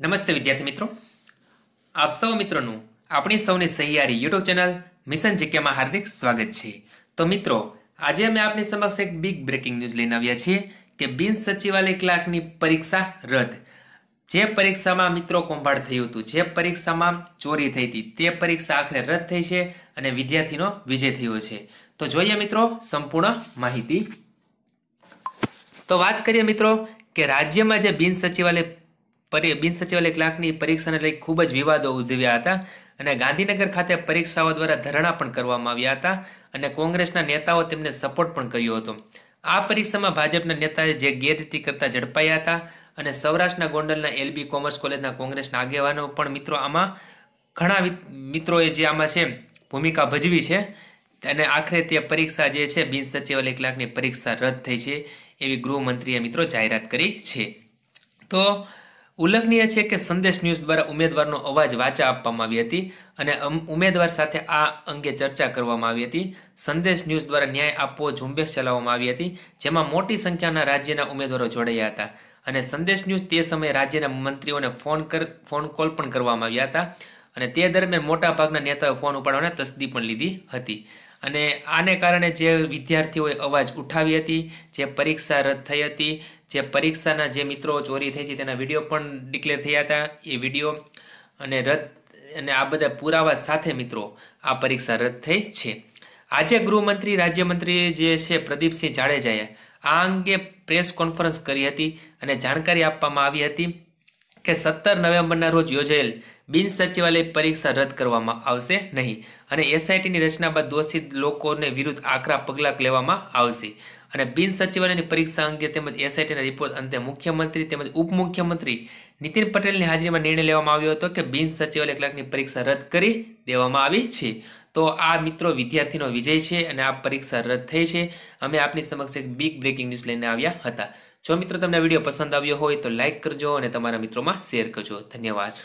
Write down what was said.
નમસ્તે વિદ્યાર્થી મિત્રો. આપ સૌ મિત્રોનું આપણી સૌની સહિયારી યુટ્યુબ ચેનલ મિશન જીકેમાં હાર્દિક સ્વાગત છે. તો મિત્રો, આજે અમે આપની સમક્ષ એક બિગ બ્રેકિંગ ન્યૂઝ લઈને આવ્યા છીએ કે બિન સચિવાલય ક્લાર્કની પરીક્ષા રદ. જે પરીક્ષામાં મિત્રો કૌભાંડ થયું હતું, જે પરીક્ષામાં ચોરી થઈ હતી, તે પરીક્ષા આખરે રદ થઈ છે અને વિદ્યાર્થીનો વિજય થયો છે. તો જોઈએ મિત્રો સંપૂર્ણ માહિતી. તો વાત કરીએ મિત્રો કે રાજ્યમાં જે બિન સચિવાલય પરી, બિન સચિવાલય ક્લાર્કની પરીક્ષાને લઈ ખૂબ જ વિવાદો ઉદ્ભવ્યા હતા અને ગાંધીનગર ખાતે પરીક્ષાઓ દ્વારા ધરણા પણ કરવામાં આવ્યા હતા અને કોંગ્રેસના નેતાઓ તેમને સપોર્ટ પણ કર્યો હતો. આ પરીક્ષામાં ભાજપના નેતાએ જે ગેરરીતિ કરતા ઝડપાયા હતા અને સૌરાષ્ટ્રના ગોંડલના એલબી કોમર્સ કોલેજના કોંગ્રેસના આગેવાનો પણ મિત્રો આમાં ઘણા મિત્રોએ જે આમાં છે ભૂમિકા ભજવી છે અને આખરે તે પરીક્ષા જે છે બિન સચિવાલય ક્લાર્કની પરીક્ષા રદ થઈ છે એવી ગૃહમંત્રીએ મિત્રો જાહેરાત કરી છે. તો ઉલ્લેખનીય છે કે સંદેશ ન્યૂઝ દ્વારા ઉમેદવારનો અવાજ વાચા આપવામાં આવી હતી અને ઉમેદવાર સાથે આ અંગે ચર્ચા કરવામાં આવી હતી. સંદેશ ન્યૂઝ દ્વારા ન્યાય આપવો ઝુંબેશ ચલાવવામાં આવી હતી, જેમાં મોટી સંખ્યાના રાજ્યના ઉમેદવારો જોડાયા હતા. અને સંદેશ ન્યૂઝ તે સમયે રાજ્યના મંત્રીઓને ફોન કર, ફોન કોલ પણ કરવામાં આવ્યા હતા. અને તે દરમિયાન મોટા ભાગના નેતાઓએ ફોન ઉપાડવાના તસ્દી પણ લીધી હતી. અને આને કારણે જે વિદ્યાર્થીઓએ અવાજ ઉઠાવી હતી, જે પરીક્ષા રદ થઈ હતી, જે પરીક્ષાના જે મિત્રો ચોરી થઈ છે, તેના વીડિયો પણ ડિક્લેર થયા હતા. એ વીડિયો અને રદ અને આ બધા પુરાવા સાથે મિત્રો આ પરીક્ષા રદ થઈ છે. આજે ગૃહમંત્રી રાજ્યમંત્રી જે છે પ્રદીપસિંહ જાડેજાએ આ અંગે પ્રેસ કોન્ફરન્સ કરી હતી અને જાણકારી આપવામાં આવી હતી. કે સત્તર નવેમ્બરના રોજ યોજાયેલ બિન સચિવાલય પરીક્ષા રદ કરવામાં આવશે નહીં અને એસઆઈટીની રચના બાદ દોષિત લોકોને વિરુદ્ધ આકરા પગલાં લેવામાં આવશે. અને બિન સચિવાલયની પરીક્ષા અંગે તેમજ એસઆઈટીના રિપોર્ટ અંતે મુખ્યમંત્રી તેમજ ઉપમુખ્યમંત્રી નીતિન પટેલની હાજરીમાં નિર્ણય લેવામાં આવ્યો હતો કે બિન સચિવાલય કલાકની પરીક્ષા રદ કરી દેવામાં આવી છે. તો આ મિત્રો વિદ્યાર્થીનો વિજય છે અને આ પરીક્ષા રદ થઈ છે. અમે આપની સમક્ષ એક બિગ બ્રેકિંગ ન્યૂઝ લઈને આવ્યા હતા. જો મિત્રો તમને વીડિયો પસંદ આવ્યો હોય તો લાઇક કરજો અને તમારા મિત્રોમાં શેર કરજો. ધન્યવાદ.